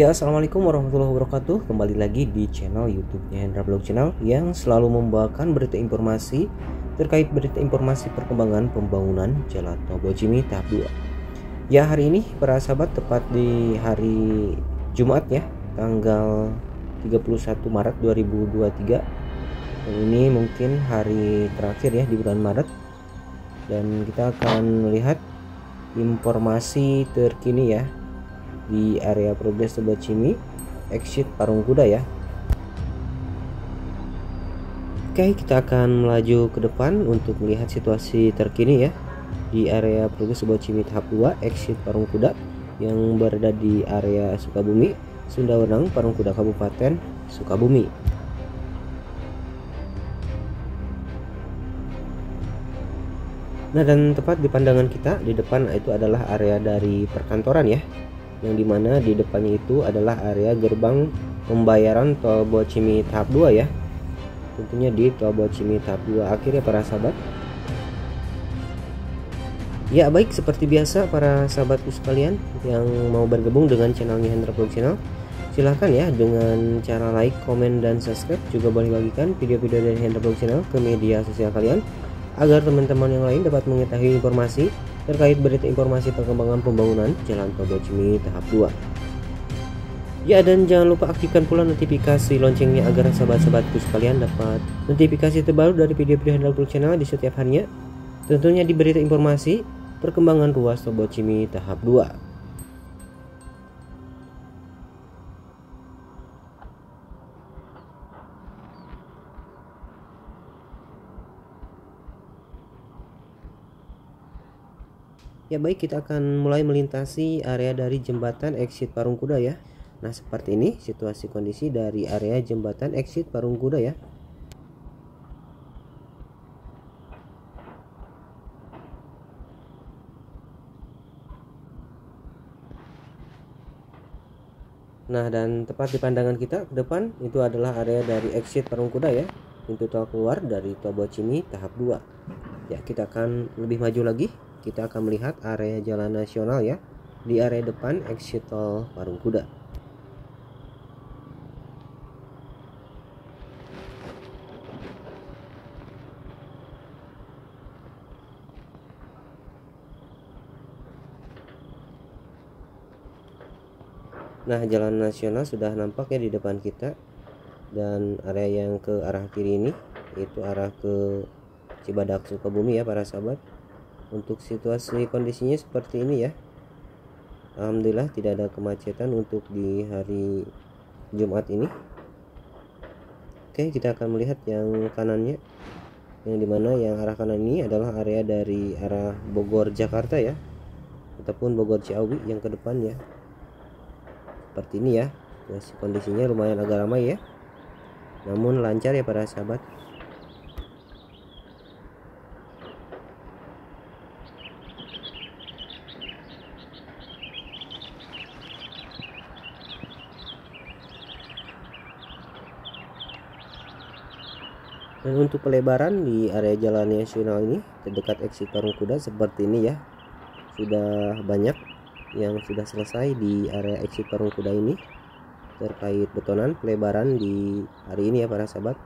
Ya assalamualaikum warahmatullahi wabarakatuh. Kembali lagi di channel youtube Hendra Blog Channel Yang selalu membawakan berita informasi Terkait berita informasi perkembangan pembangunan Jalan Tol Bocimi tahap 2 Ya hari ini para sahabat tepat di hari Jumat ya Tanggal 31 Maret 2023 Dan ini mungkin hari terakhir ya di bulan Maret. Dan kita akan melihat informasi terkini ya di area progres Cimi exit Parung Kuda ya. Oke kita akan melaju ke depan untuk melihat situasi terkini ya. Di area progres Cimi tahap 2 exit Parung Kuda yang berada di area Sukabumi Sunda Wenang Parung Kuda Kabupaten Sukabumi. Nah dan tepat di pandangan kita di depan itu adalah area dari perkantoran ya yang di mana di depannya itu adalah area gerbang pembayaran tol Bocimi tahap 2 ya. Tentunya di tol Bocimi tahap 2 akhirnya para sahabat. Ya baik seperti biasa para sahabatku sekalian yang mau bergabung dengan channelnya Hendra Channel silahkan ya dengan cara like, komen, dan subscribe. Juga boleh bagikan video-video dari Hendra Channel ke media sosial kalian agar teman-teman yang lain dapat mengetahui informasi terkait berita informasi perkembangan pembangunan Jalan Tol Bocimi tahap 2. Ya dan jangan lupa aktifkan pula notifikasi loncengnya agar sahabat-sahabatku sekalian dapat notifikasi terbaru dari video-video Handal Channel di setiap harinya. Tentunya di berita informasi perkembangan ruas Tol Bocimi tahap 2. Ya baik kita akan mulai melintasi area dari jembatan exit Parung Kuda ya. Nah seperti ini situasi kondisi dari area jembatan exit Parung Kuda ya. Nah dan tepat di pandangan kita ke depan itu adalah area dari exit Parung Kuda ya. Pintu tol keluar dari Tol Bocimi tahap 2 Ya kita akan lebih maju lagi kita akan melihat area jalan nasional ya di area depan exit tol Parung Kuda. Nah, jalan nasional sudah nampak ya di depan kita dan area yang ke arah kiri ini itu arah ke Cibadak Sukabumi ya para sahabat untuk situasi kondisinya seperti ini ya. Alhamdulillah tidak ada kemacetan untuk di hari Jumat ini. Oke kita akan melihat yang kanannya. Yang di mana yang arah kanan ini adalah area dari arah Bogor Jakarta ya. Ataupun Bogor Ciawi yang ke depan ya. Seperti ini ya. Kondisinya lumayan agak ramai ya. Namun lancar ya para sahabat dan untuk pelebaran di area jalan nasional ini terdekat exit Parung Kuda seperti ini ya. Sudah banyak yang sudah selesai di area exit Parung Kuda ini terkait betonan pelebaran di hari ini ya para sahabat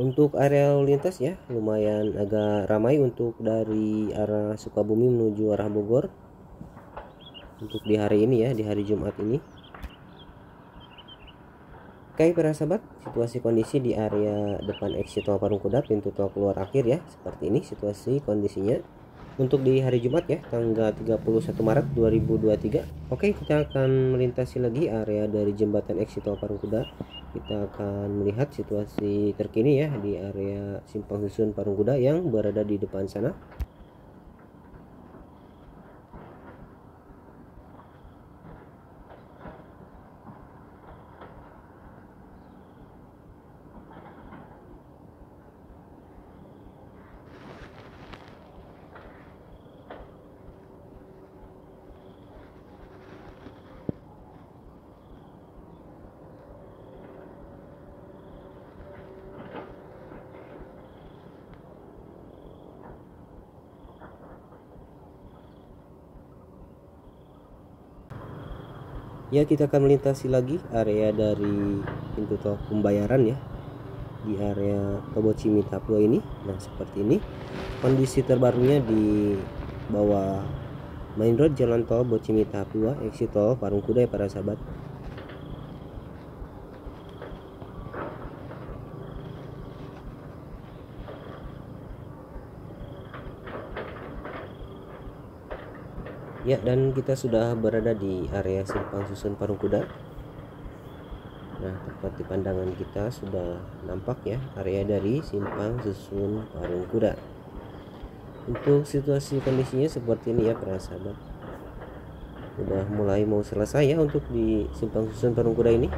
untuk area lalu lintas ya lumayan agak ramai untuk dari arah Sukabumi menuju arah Bogor. Untuk di hari ini ya di hari Jumat ini. Oke para sahabat situasi kondisi di area depan exit tol Parung Kuda pintu tol keluar akhir ya seperti ini situasi kondisinya untuk di hari Jumat ya tanggal 31 Maret 2023 Oke kita akan melintasi lagi area dari jembatan exit tol Parung Kuda kita akan melihat situasi terkini ya di area simpang susun Parung Kuda yang berada di depan sana ya kita akan melintasi lagi area dari pintu tol pembayaran ya di area Tobocimi Tapua ini. Nah seperti ini kondisi terbarunya di bawah main road jalan tol Bocimi Tapua exit tol Parung Kuda ya para sahabat Ya, dan kita sudah berada di area simpang susun Parung Kuda. Nah, tepat di pandangan kita sudah nampak ya area dari simpang susun Parung Kuda. Untuk situasi kondisinya seperti ini ya para sahabat. Sudah mulai mau selesai ya untuk di simpang susun Parung Kuda ini.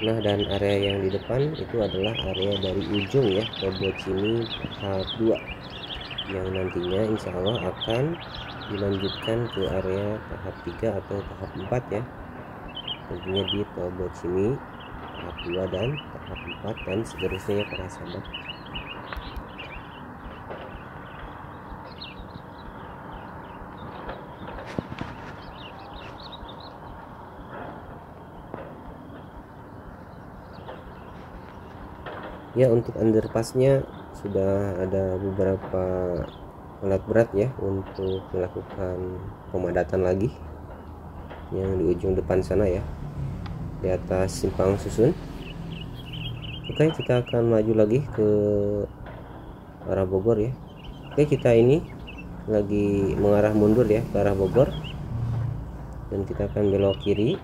Nah dan area yang di depan itu adalah area dari ujung ya Tobocimi tahap 2 yang nantinya insya Allah akan dilanjutkan ke area tahap 3 atau tahap 4 ya. Tentunya di Tobocimi tahap 2 dan tahap 4 dan seterusnya ya para sahabat ya untuk underpassnya sudah ada beberapa alat berat ya untuk melakukan pemadatan lagi yang di ujung depan sana ya di atas simpang susun. Oke kita akan maju lagi ke arah Bogor ya. Oke kita ini lagi mengarah mundur ya ke arah Bogor. Dan kita akan belok kiri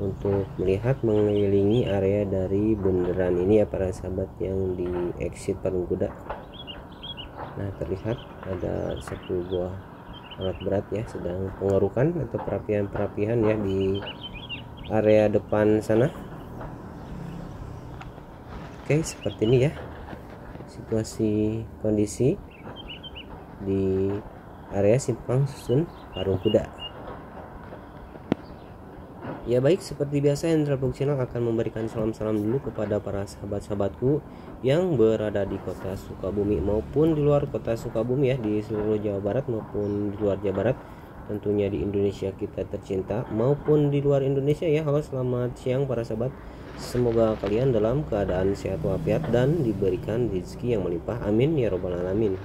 untuk melihat mengelilingi area dari bundaran ini ya para sahabat yang di exit Parung Kuda. Nah terlihat ada satu buah alat berat ya sedang pengerukan atau perapian-perapian ya di area depan sana. Oke seperti ini ya situasi kondisi di area simpang susun Parung Kuda Ya baik, seperti biasa Hendra Channel akan memberikan salam-salam dulu kepada para sahabat-sahabatku yang berada di kota Sukabumi maupun di luar kota Sukabumi ya di seluruh Jawa Barat maupun di luar Jawa Barat. Tentunya di Indonesia kita tercinta maupun di luar Indonesia ya. Halo selamat siang para sahabat. Semoga kalian dalam keadaan sehat walafiat dan diberikan rezeki yang melimpah. Amin ya robbal alamin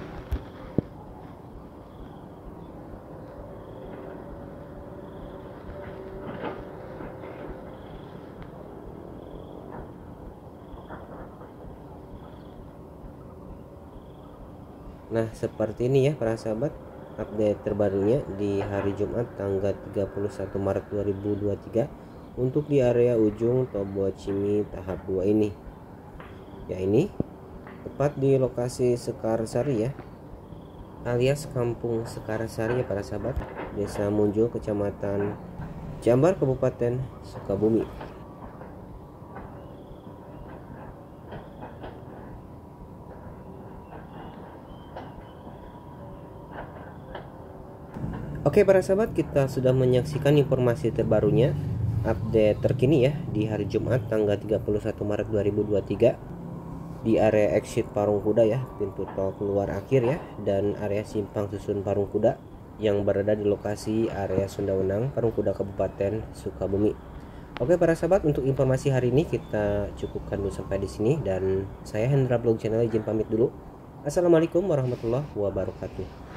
Nah seperti ini ya para sahabat. Update terbarunya di hari Jumat tanggal 31 Maret 2023 untuk di area ujung Tobo Cimi tahap 2 ini. Ya ini tepat di lokasi Sekarsari ya alias Kampung Sekarsari ya para sahabat. Desa Munjo Kecamatan Jambar Kabupaten Sukabumi Oke para sahabat kita sudah menyaksikan informasi terbarunya update terkini ya di hari Jumat tanggal 31 Maret 2023 di area exit Parung Kuda ya pintu tol keluar akhir ya dan area simpang susun Parung Kuda yang berada di lokasi area Sundawenang Parung Kuda Kabupaten Sukabumi. Oke para sahabat untuk informasi hari ini kita cukupkan dulu sampai di sini dan saya Hendra Blog Channel izin pamit dulu. Assalamualaikum warahmatullahi wabarakatuh.